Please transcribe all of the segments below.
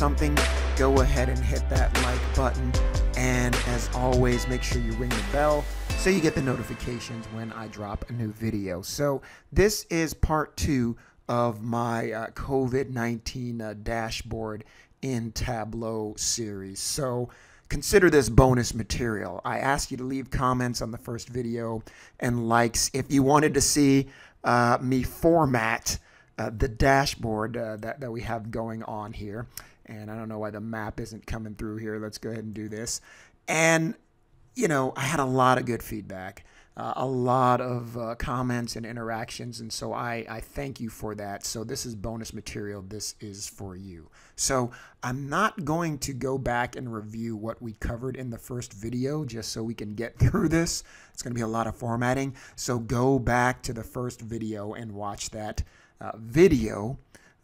something, go ahead and hit that like button. And as always, make sure you ring the bell so you get the notifications when I drop a new video. So, this is part two of my uh, COVID 19 uh, dashboard in Tableau series. So, consider this bonus material. I asked you to leave comments on the first video and likes if you wanted to see uh, me format uh, the dashboard uh, that, that we have going on here. And I don't know why the map isn't coming through here. Let's go ahead and do this. And, you know, I had a lot of good feedback uh, a lot of uh, comments and interactions, and so I, I thank you for that. So this is bonus material. This is for you. So I'm not going to go back and review what we covered in the first video just so we can get through this. It's going to be a lot of formatting. So go back to the first video and watch that uh, video.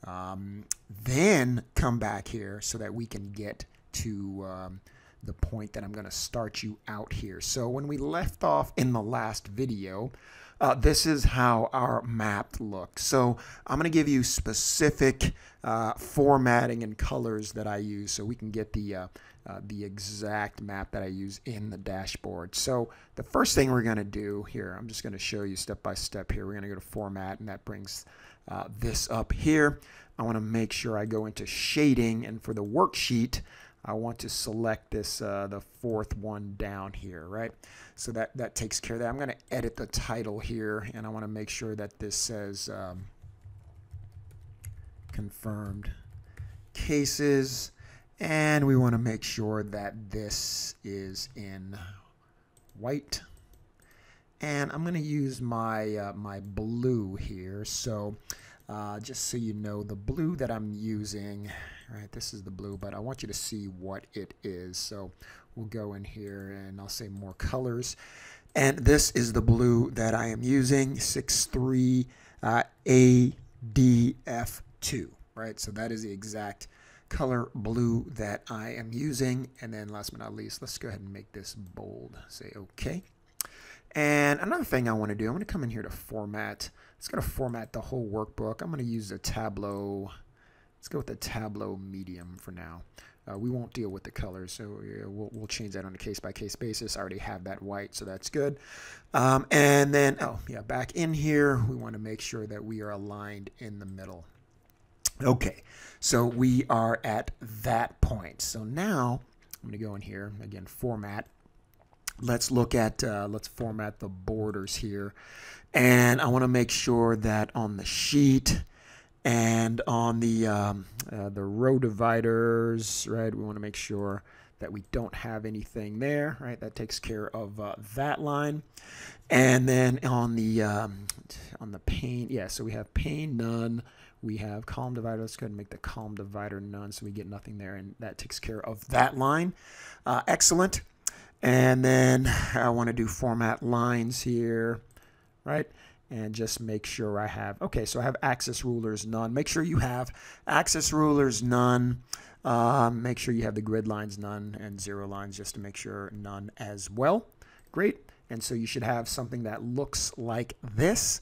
Um, then come back here so that we can get to um, the point that I'm going to start you out here. So when we left off in the last video, uh, this is how our map looks. So I'm going to give you specific uh, formatting and colors that I use so we can get the uh, uh, the exact map that I use in the dashboard. So the first thing we're going to do here, I'm just going to show you step by step here. We're going to go to format and that brings uh, this up here. I want to make sure I go into shading and for the worksheet, I want to select this, uh, the fourth one down here, right? So that, that takes care of that. I'm going to edit the title here, and I want to make sure that this says um, confirmed cases. And we want to make sure that this is in white. And I'm going to use my, uh, my blue here. So uh, just so you know, the blue that I'm using right? This is the blue, but I want you to see what it is. So we'll go in here and I'll say more colors. And this is the blue that I am using, 63 uh, ADF2, right? So that is the exact color blue that I am using. And then last but not least, let's go ahead and make this bold. Say OK. And another thing I want to do, I'm going to come in here to format. It's going to format the whole workbook. I'm going to use a Tableau Let's go with the Tableau medium for now. Uh, we won't deal with the colors, so we'll, we'll change that on a case-by-case -case basis. I already have that white, so that's good. Um, and then, oh, yeah, back in here, we want to make sure that we are aligned in the middle. Okay, so we are at that point. So now, I'm going to go in here, again, format. Let's look at, uh, let's format the borders here. And I want to make sure that on the sheet, and on the, um, uh, the row dividers, right, we want to make sure that we don't have anything there, right? That takes care of uh, that line. And then on the um, on the pane, yeah, so we have pane none. We have column divider. Let's go ahead and make the column divider none so we get nothing there. And that takes care of that line. Uh, excellent. And then I want to do format lines here, right? and just make sure I have, okay, so I have axis rulers none. Make sure you have axis rulers none. Um, make sure you have the grid lines none and zero lines just to make sure none as well. Great. And so you should have something that looks like this.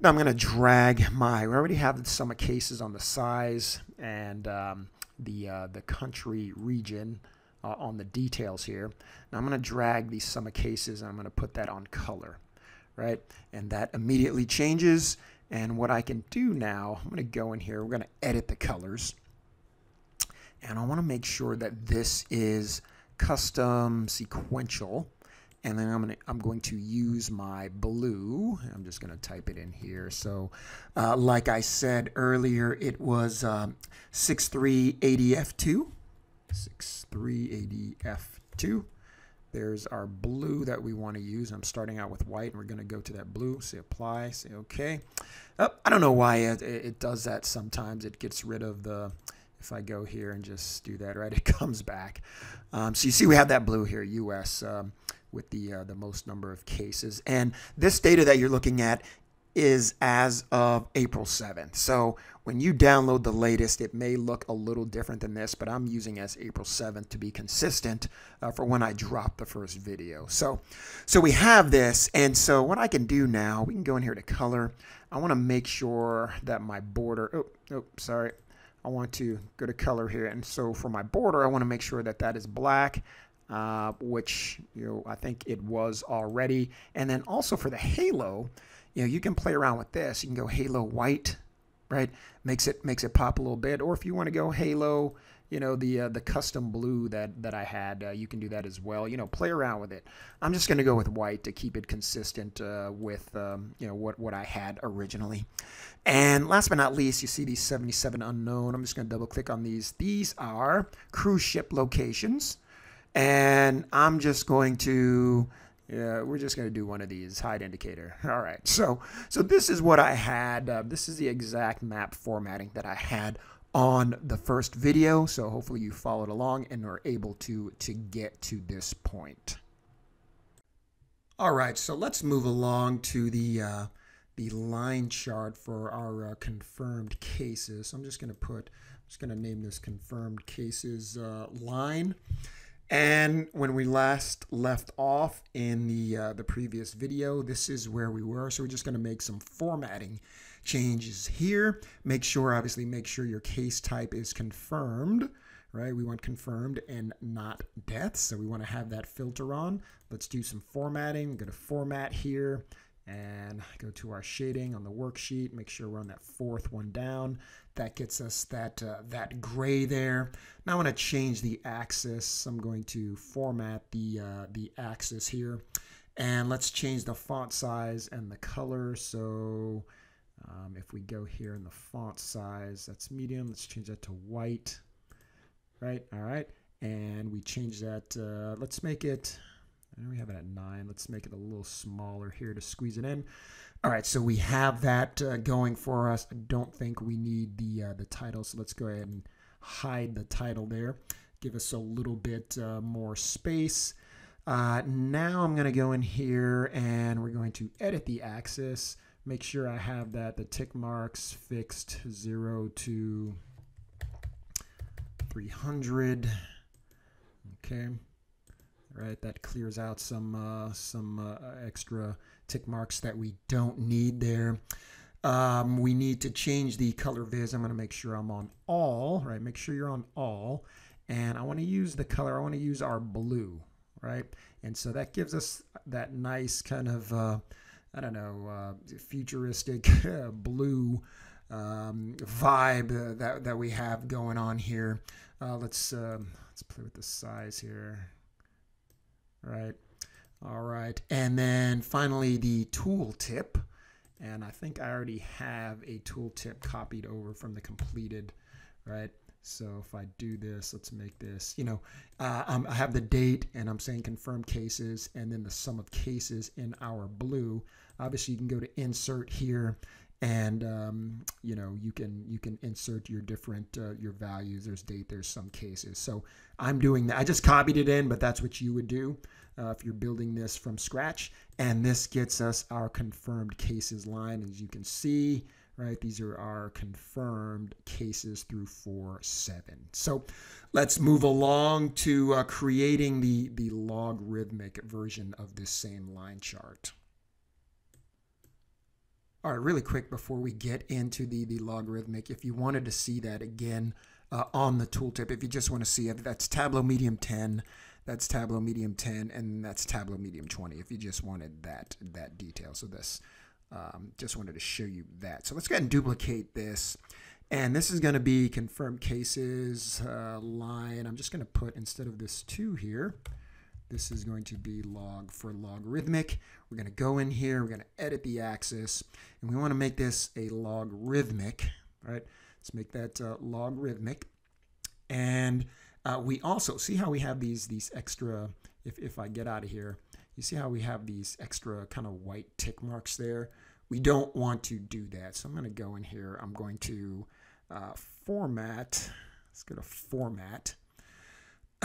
Now I'm going to drag my, we already have some cases on the size and um, the, uh, the country region uh, on the details here. Now I'm going to drag these sum of cases and I'm going to put that on color right? And that immediately changes. And what I can do now, I'm going to go in here. We're going to edit the colors. And I want to make sure that this is custom sequential. And then I'm going to, I'm going to use my blue. I'm just going to type it in here. So uh, like I said earlier, it was um, 6380F2. 6380F2. There's our blue that we want to use. I'm starting out with white, and we're going to go to that blue. Say apply, say OK. Oh, I don't know why it, it does that sometimes. It gets rid of the, if I go here and just do that, right, it comes back. Um, so you see we have that blue here, US, um, with the, uh, the most number of cases. And this data that you're looking at is as of April 7th. So when you download the latest, it may look a little different than this, but I'm using as April 7th to be consistent uh, for when I drop the first video. So, so we have this, and so what I can do now, we can go in here to color. I want to make sure that my border, oh, oh, sorry. I want to go to color here. And so for my border, I want to make sure that that is black. Uh, which you know I think it was already. And then also for the halo, you know you can play around with this. You can go halo white, right? Makes it makes it pop a little bit. Or if you want to go halo, you know the uh, the custom blue that that I had, uh, you can do that as well. You know, play around with it. I'm just going to go with white to keep it consistent uh, with um, you know what what I had originally. And last but not least, you see these 77 unknown. I'm just going to double click on these. These are cruise ship locations. And I'm just going to, yeah, we're just going to do one of these hide indicator. All right. So, so this is what I had. Uh, this is the exact map formatting that I had on the first video. So hopefully you followed along and are able to, to get to this point. All right. So let's move along to the, uh, the line chart for our uh, confirmed cases. So I'm just going to put, I'm just going to name this confirmed cases uh, line. And when we last left off in the uh, the previous video, this is where we were. So we're just going to make some formatting changes here. Make sure, obviously, make sure your case type is confirmed, right? We want confirmed and not death. So we want to have that filter on. Let's do some formatting. Go to format here and go to our shading on the worksheet. Make sure we're on that fourth one down. That gets us that, uh, that gray there. Now I want to change the axis. I'm going to format the, uh, the axis here. And let's change the font size and the color. So um, if we go here in the font size, that's medium. Let's change that to white. Right, all right. And we change that, uh, let's make it, we have it at 9. Let's make it a little smaller here to squeeze it in. All right, so we have that uh, going for us. I don't think we need the uh, the title, so let's go ahead and hide the title there. Give us a little bit uh, more space. Uh, now I'm going to go in here and we're going to edit the axis. Make sure I have that the tick marks fixed 0 to 300. Okay right? That clears out some uh, some uh, extra tick marks that we don't need there. Um, we need to change the color viz. I'm going to make sure I'm on all, right? Make sure you're on all. And I want to use the color, I want to use our blue, right? And so that gives us that nice kind of, uh, I don't know, uh, futuristic blue um, vibe that, that we have going on here. Uh, let's, um, let's play with the size here right? All right, and then finally the tooltip. And I think I already have a tooltip copied over from the completed, right? So if I do this, let's make this, you know, uh, I have the date and I'm saying confirmed cases and then the sum of cases in our blue. Obviously, you can go to insert here and um, you know you can you can insert your different uh, your values. There's date there's sum cases. So i'm doing that. I just copied it in but that's what you would do uh, if you're building this from scratch. And this gets us our confirmed cases line. As you can see right these are our confirmed cases through 4 7 so let's move along to uh, creating the the logarithmic version of this same line chart all right, really quick before we get into the, the logarithmic, if you wanted to see that again uh, on the tooltip, if you just want to see it, that's Tableau Medium 10, that's Tableau Medium 10, and that's Tableau Medium 20, if you just wanted that, that detail. So this, um, just wanted to show you that. So let's go ahead and duplicate this. And this is going to be confirmed cases uh, line. I'm just going to put, instead of this 2 here, this is going to be log for logarithmic. We're going to go in here, we're going to edit the axis, and we want to make this a logarithmic, right? Let's make that uh, logarithmic. And uh, we also, see how we have these, these extra, if, if I get out of here, you see how we have these extra kind of white tick marks there? We don't want to do that. So I'm going to go in here, I'm going to uh, format, let's go to format,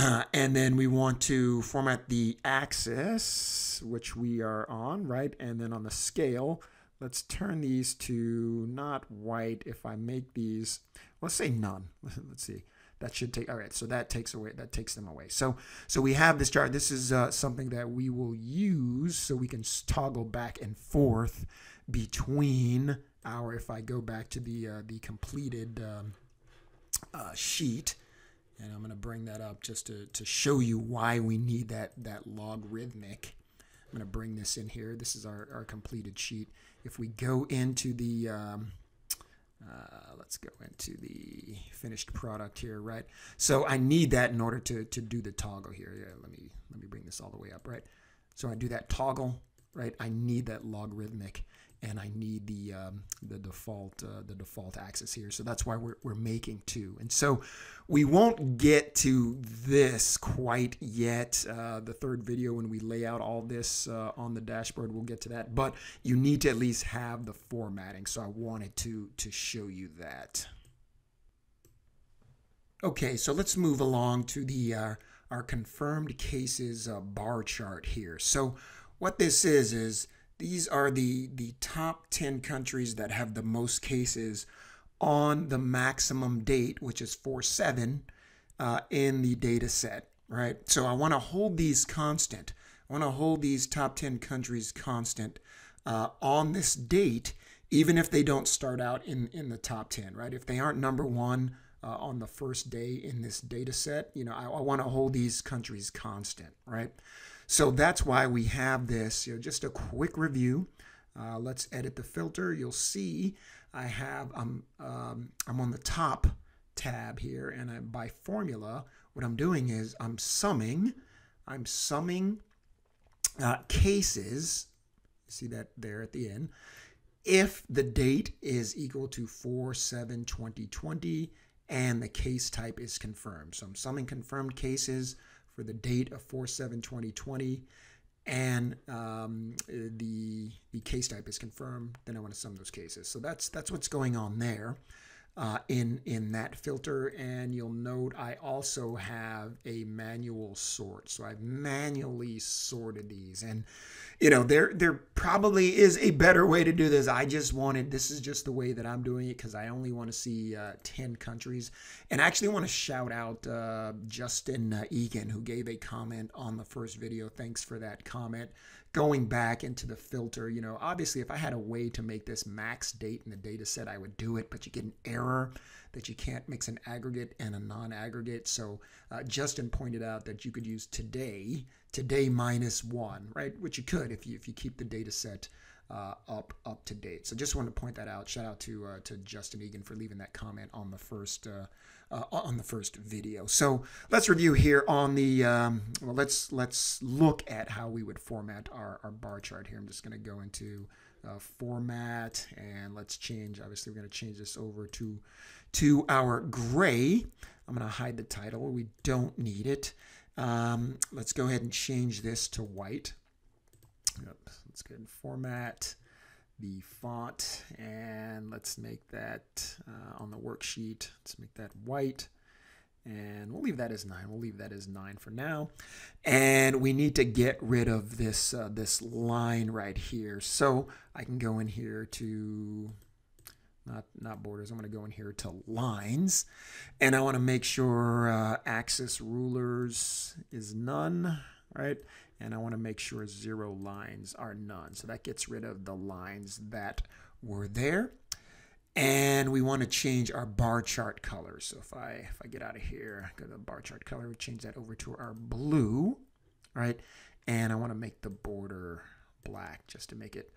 and then we want to format the axis, which we are on, right? And then on the scale, let's turn these to not white. If I make these, let's say none. Let's see. That should take, all right, so that takes away, that takes them away. So, so we have this chart. This is uh, something that we will use so we can toggle back and forth between our, if I go back to the, uh, the completed um, uh, sheet, and I'm going to bring that up just to, to show you why we need that, that logarithmic. I'm going to bring this in here. This is our, our completed sheet. If we go into the, um, uh, let's go into the finished product here, right? So I need that in order to, to do the toggle here. Yeah, let me let me bring this all the way up, right? So I do that toggle, right? I need that logarithmic and I need the um, the default uh, the default axis here. So that's why we're, we're making two. And so we won't get to this quite yet. Uh, the third video when we lay out all this uh, on the dashboard, we'll get to that. But you need to at least have the formatting. So I wanted to to show you that. Okay, so let's move along to the uh, our confirmed cases uh, bar chart here. So what this is is these are the, the top 10 countries that have the most cases on the maximum date, which is 4 7 uh, in the data set, right? So I want to hold these constant. I want to hold these top 10 countries constant uh, on this date, even if they don't start out in, in the top 10, right? If they aren't number one uh, on the first day in this data set, you know, I, I want to hold these countries constant, right? So that's why we have this. You know, just a quick review. Uh, let's edit the filter. You'll see I have um, um, I'm on the top tab here, and I, by formula, what I'm doing is I'm summing. I'm summing uh, cases. See that there at the end. If the date is equal to 4 7 2020 and the case type is confirmed. So I'm summing confirmed cases for the date of 4-7-2020 and um, the the case type is confirmed, then I want to sum those cases. So that's that's what's going on there uh, in in that filter. And you'll note I also have a manual sort. So I've manually sorted these, and you know there there probably is a better way to do this. I just wanted this is just the way that I'm doing it because I only want to see uh, ten countries, and I actually want to shout out uh, Justin uh, Egan who gave a comment on the first video. Thanks for that comment going back into the filter, you know, obviously if I had a way to make this max date in the data set, I would do it, but you get an error that you can't mix an aggregate and a non-aggregate. So uh, Justin pointed out that you could use today, today minus one, right? Which you could if you, if you keep the data set uh, up up to date. So just wanted to point that out. Shout out to uh, to Justin Egan for leaving that comment on the first uh, on the first video. So let's review here on the, um, well, let's, let's look at how we would format our, our bar chart here. I'm just going to go into uh, format and let's change, obviously we're going to change this over to, to our gray. I'm going to hide the title. We don't need it. Um, let's go ahead and change this to white. Let's go ahead and format the font and let's make that uh, on the worksheet let's make that white. And we'll leave that as 9 we'll leave that as 9 for now. And we need to get rid of this uh, this line right here. So I can go in here to not not borders. I'm going to go in here to lines. And I want to make sure uh, axis rulers is none right and I want to make sure zero lines are none. So that gets rid of the lines that were there. And we want to change our bar chart color. So if I if I get out of here, go to the bar chart color, we change that over to our blue, right? And I want to make the border black just to make it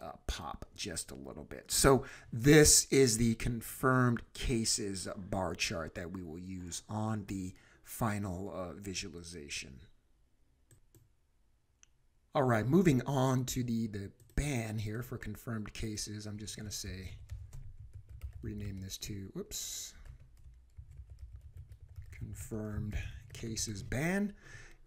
uh, pop just a little bit. So this is the confirmed cases bar chart that we will use on the final uh, visualization. All right, moving on to the, the ban here for confirmed cases. I'm just going to say, rename this to, whoops, confirmed cases ban.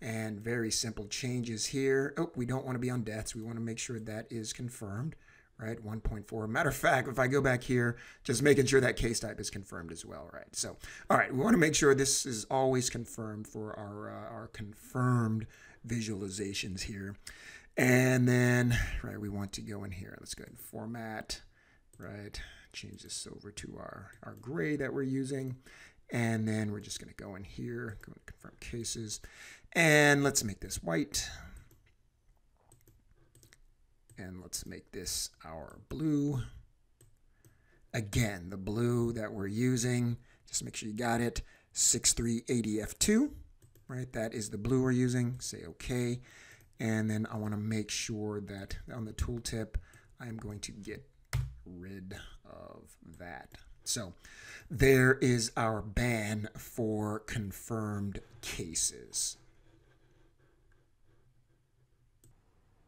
And very simple changes here. Oh, we don't want to be on deaths. We want to make sure that is confirmed, right? 1.4. Matter of fact, if I go back here, just making sure that case type is confirmed as well, right? So, all right, we want to make sure this is always confirmed for our, uh, our confirmed visualizations here. And then, right, we want to go in here. Let's go ahead and format, right? Change this over to our, our gray that we're using. And then we're just going to go in here, go to confirm cases. And let's make this white. And let's make this our blue. Again, the blue that we're using, just make sure you got it, 6380F2, right? That is the blue we're using. Say OK. And then I want to make sure that on the tooltip, I'm going to get rid of that. So there is our ban for confirmed cases.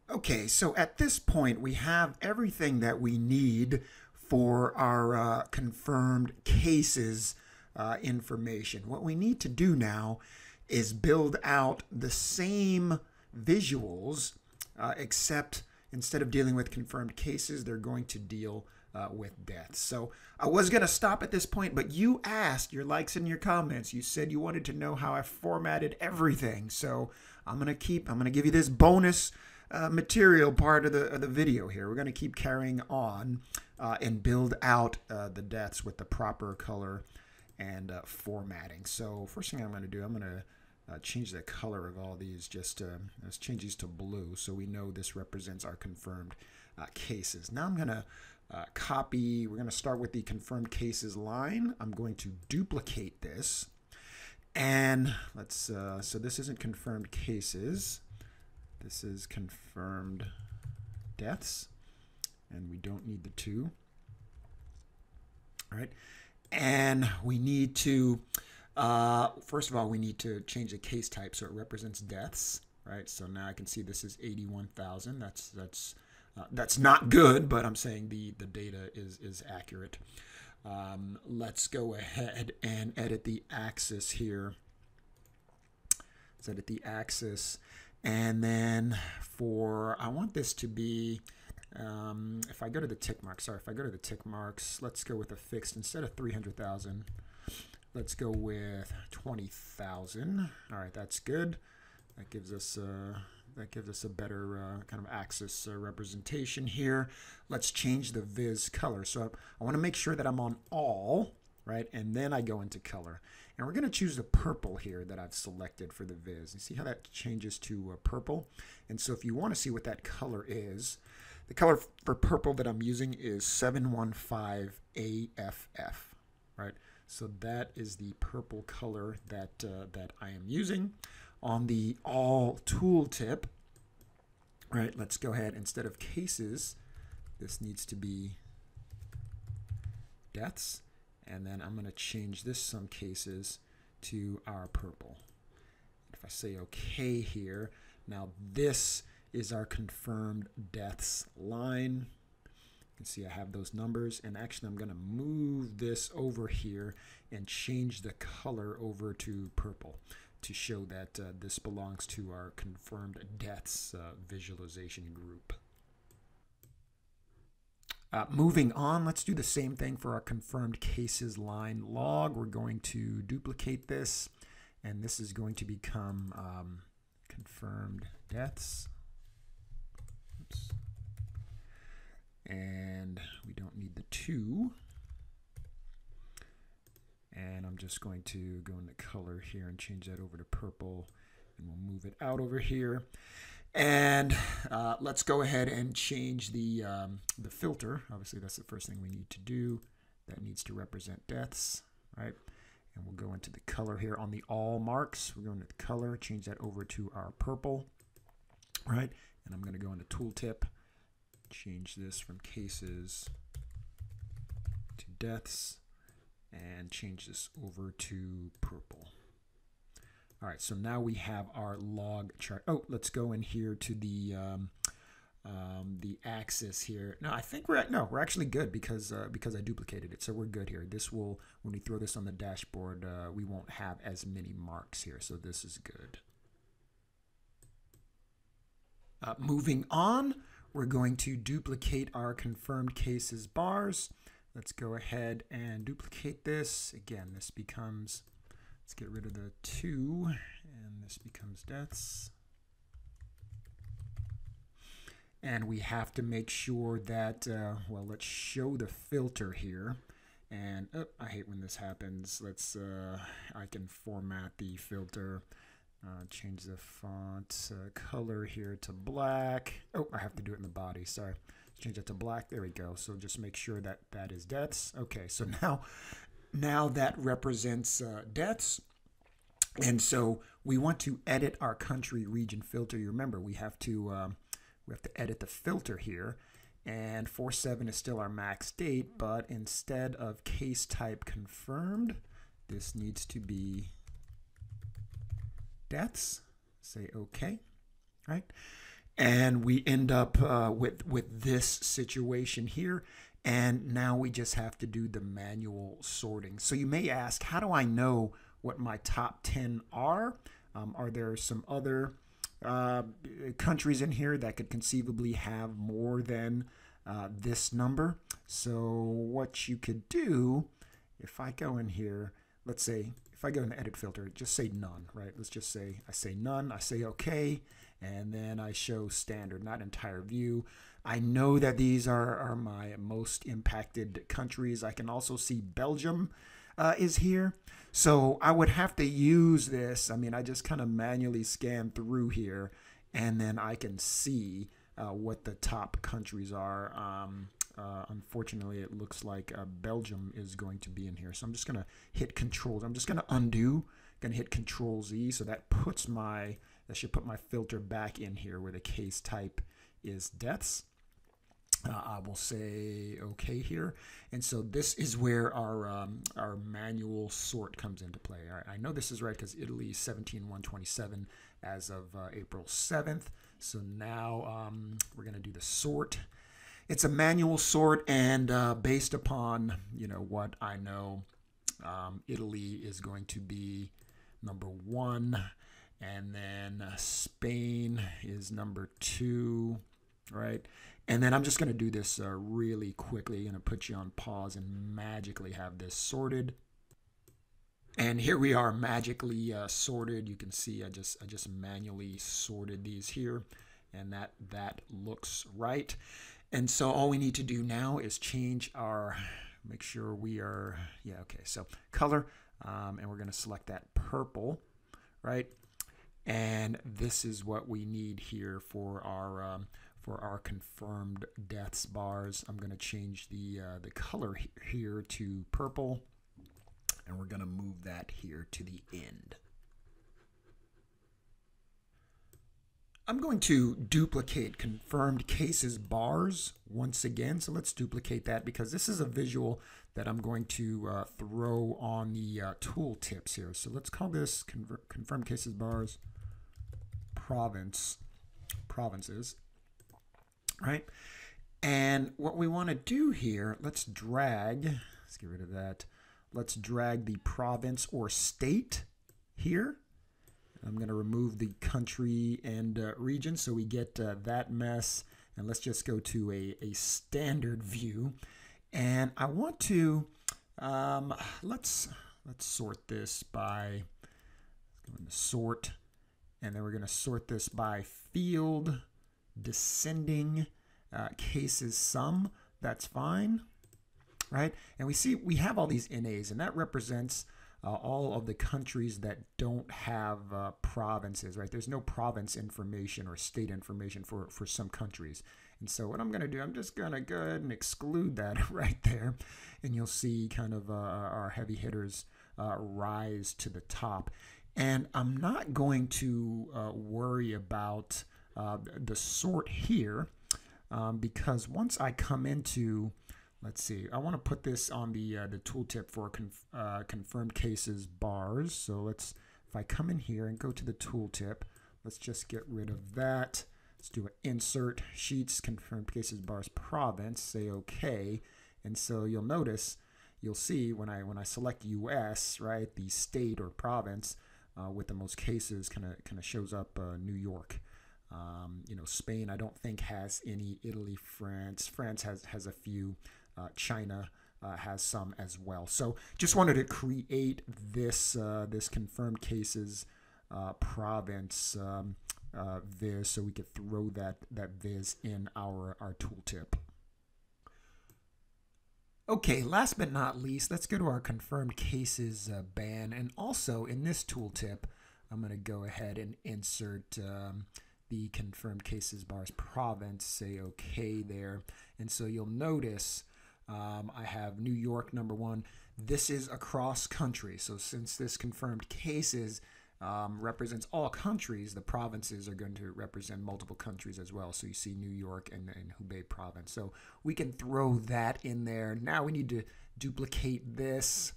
Okay, so at this point, we have everything that we need for our uh, confirmed cases uh, information. What we need to do now is build out the same visuals, uh, except instead of dealing with confirmed cases, they're going to deal uh, with deaths. So I was going to stop at this point, but you asked your likes and your comments. You said you wanted to know how I formatted everything. So I'm going to keep, I'm going to give you this bonus uh, material part of the, of the video here. We're going to keep carrying on uh, and build out uh, the deaths with the proper color and uh, formatting. So first thing I'm going to do, I'm going to uh, change the color of all these. Just let's change these to blue so we know this represents our confirmed uh, cases. Now I'm going to uh, copy. We're going to start with the confirmed cases line. I'm going to duplicate this. And let's, uh, so this isn't confirmed cases. This is confirmed deaths. And we don't need the two. All right. And we need to, uh, first of all, we need to change the case type so it represents deaths, right? So now I can see this is 81,000. That's that's uh, that's not good, but I'm saying the the data is is accurate. Um, let's go ahead and edit the axis here. Let's edit the axis, and then for I want this to be. Um, if I go to the tick marks, sorry, if I go to the tick marks, let's go with a fixed instead of 300,000. Let's go with 20,000. All right, that's good. That gives us uh, that gives us a better uh, kind of axis uh, representation here. Let's change the viz color. So I want to make sure that I'm on all, right? And then I go into color. And we're going to choose the purple here that I've selected for the viz. You see how that changes to uh, purple? And so if you want to see what that color is, the color for purple that I'm using is 715AFF, right? So that is the purple color that, uh, that I am using. On the all tooltip, right, let's go ahead, instead of cases, this needs to be deaths. And then I'm going to change this sum cases to our purple. If I say OK here, now this is our confirmed deaths line. You can see I have those numbers and actually I'm going to move this over here and change the color over to purple to show that uh, this belongs to our confirmed deaths uh, visualization group. Uh, moving on, let's do the same thing for our confirmed cases line log. We're going to duplicate this and this is going to become um, confirmed deaths. Oops and we don't need the two. And I'm just going to go into color here and change that over to purple and we'll move it out over here. And uh, let's go ahead and change the, um, the filter. Obviously, that's the first thing we need to do. That needs to represent deaths, right? And we'll go into the color here on the all marks. We're going to the color, change that over to our purple, right? And I'm going to go into tooltip change this from cases to deaths and change this over to purple. All right, so now we have our log chart. Oh, let's go in here to the um, um, the axis here. No, I think we're at, no, we're actually good because uh, because I duplicated it, so we're good here. This will when we throw this on the dashboard, uh, we won't have as many marks here, so this is good. Uh, moving on, we're going to duplicate our confirmed cases bars. Let's go ahead and duplicate this. Again, this becomes, let's get rid of the two, and this becomes deaths. and we have to make sure that, uh, well, let's show the filter here. And oh, I hate when this happens. Let's, uh, I can format the filter, uh, change the font uh, color here to black. Oh, I have to do it in the body, sorry. Change that to black, there we go. So just make sure that that is deaths. Okay, so now, now that represents uh, deaths. And so we want to edit our country region filter. You remember we have to um, we have to edit the filter here. And 47 is still our max date, but instead of case type confirmed, this needs to be deaths. Say OK, right? And we end up uh, with, with this situation here. And now we just have to do the manual sorting. So you may ask, how do I know what my top 10 are? Um, are there some other uh, countries in here that could conceivably have more than uh, this number. So what you could do, if I go in here, let's say, I go in the edit filter, just say none, right? Let's just say, I say none, I say okay, and then I show standard, not entire view. I know that these are, are my most impacted countries. I can also see Belgium uh, is here. So I would have to use this. I mean, I just kind of manually scan through here and then I can see uh, what the top countries are. Um, uh, unfortunately, it looks like uh, Belgium is going to be in here. So I'm just going to hit Controls. I'm just going to undo. Going to hit Control Z. So that puts my that should put my filter back in here where the case type is deaths. Uh, I will say OK here. And so this is where our, um, our manual sort comes into play. I know this is right because Italy 17127 as of uh, April 7th. So now um, we're going to do the sort. It's a manual sort and uh, based upon, you know, what I know, um, Italy is going to be number one. And then uh, Spain is number two, right? And then I'm just going to do this uh, really quickly. Going to put you on pause and magically have this sorted. And here we are magically uh, sorted. You can see I just I just manually sorted these here and that that looks right. And so all we need to do now is change our make sure we are yeah okay so color um, and we're going to select that purple right and this is what we need here for our um, for our confirmed deaths bars. I'm going to change the, uh, the color here to purple, and we're going to move that here to the end. I'm going to duplicate confirmed cases bars once again. So let's duplicate that because this is a visual that I'm going to uh, throw on the uh, tool tips here. So let's call this confirmed cases bars province provinces right? And what we want to do here, let's drag, let's get rid of that. Let's drag the province or state here. I'm going to remove the country and uh, region so we get uh, that mess. And let's just go to a, a standard view. And I want to, um, let's, let's sort this by, sort, and then we're going to sort this by field descending uh, cases sum, that's fine, right? And we see we have all these NAs, and that represents uh, all of the countries that don't have uh, provinces, right? There's no province information or state information for, for some countries. And so what I'm going to do, I'm just going to go ahead and exclude that right there. And you'll see kind of uh, our heavy hitters uh, rise to the top. And I'm not going to uh, worry about uh, the sort here um, because once I come into, let's see, I want to put this on the uh, the tooltip for conf uh, confirmed cases bars. So let's, if I come in here and go to the tooltip, let's just get rid of that. Let's do an insert sheets confirmed cases bars province. Say OK, and so you'll notice, you'll see when I when I select U.S. right, the state or province uh, with the most cases kind of kind of shows up uh, New York. Um, you know, Spain, I don't think has any. Italy, France, France has has a few. Uh, China uh, has some as well. So just wanted to create this uh, this confirmed cases province um, viz so we could throw that, that viz in our, our tooltip. Okay, last but not least, let's go to our confirmed cases uh, ban. And also in this tooltip, I'm going to go ahead and insert um, the confirmed cases bars province, say OK there. And so you'll notice um, I have New York number one. This is across country. So since this confirmed cases um, represents all countries, the provinces are going to represent multiple countries as well. So you see New York and, and Hubei province. So we can throw that in there. Now we need to duplicate this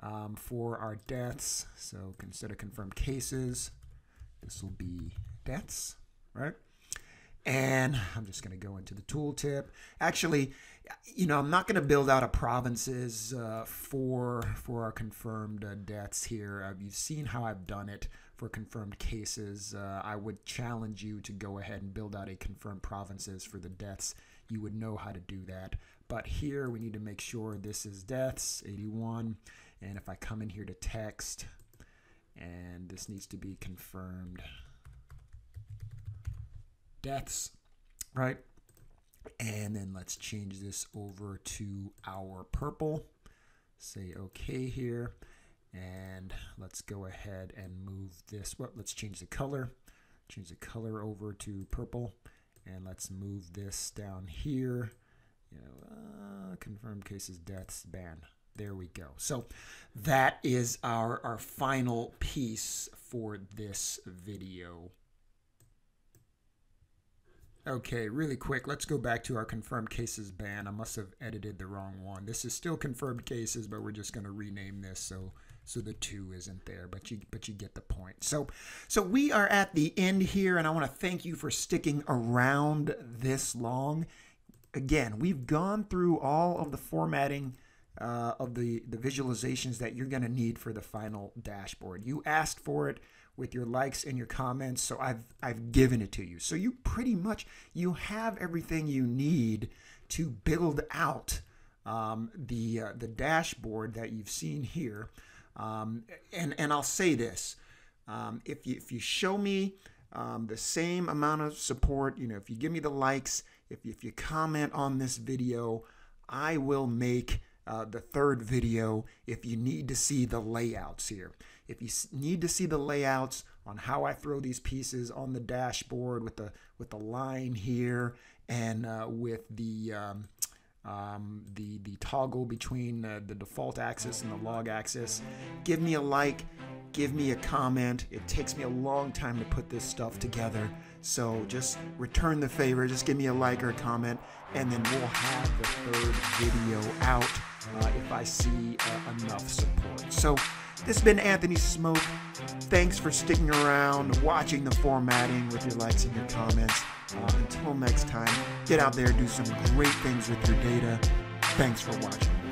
um, for our deaths. So instead of confirmed cases, this will be deaths, right? And I'm just going to go into the tooltip. Actually, you know, I'm not going to build out a provinces uh, for for our confirmed uh, deaths here. Uh, you've seen how I've done it for confirmed cases. Uh, I would challenge you to go ahead and build out a confirmed provinces for the deaths. You would know how to do that. But here we need to make sure this is deaths 81. And if I come in here to text, and this needs to be confirmed deaths, right? And then let's change this over to our purple. Say OK here. And let's go ahead and move this. Well, let's change the color. Change the color over to purple. And let's move this down here. You know, uh, confirmed cases, deaths, ban. There we go. So that is our, our final piece for this video. Okay, really quick, let's go back to our confirmed cases ban. I must have edited the wrong one. This is still confirmed cases, but we're just going to rename this so so the two isn't there, but you but you get the point. So so we are at the end here, and I want to thank you for sticking around this long. Again, we've gone through all of the formatting uh, of the the visualizations that you're going to need for the final dashboard. You asked for it with your likes and your comments. So I've I've given it to you. So you pretty much you have everything you need to build out um, the uh, the dashboard that you've seen here. Um, and and I'll say this: um, if you if you show me um, the same amount of support, you know, if you give me the likes, if if you comment on this video, I will make uh, the third video if you need to see the layouts here. If you need to see the layouts on how I throw these pieces on the dashboard with the with the line here and uh, with the um, um, the the toggle between uh, the default axis and the log axis, give me a like, give me a comment. It takes me a long time to put this stuff together. So just return the favor, just give me a like or a comment, and then we'll have the third video out uh, if I see uh, enough support. So this has been Anthony Smoak. Thanks for sticking around, watching the formatting with your likes and your comments. Uh, until next time, get out there, do some great things with your data. Thanks for watching.